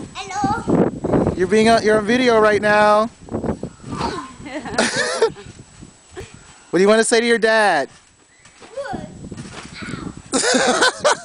Hello. You're being on, you're on video right now. what do you want to say to your dad?